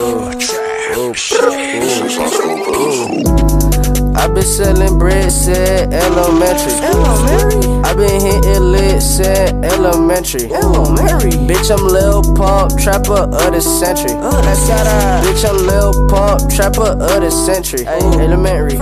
I been selling bread, said elementary. Elementary. I been hitting lit, said elementary. Elementary. Bitch, I'm Lil Pump, trapper of the century. Oh, that's got a. Bitch, I'm Lil Pump, trapper of the century. Elementary.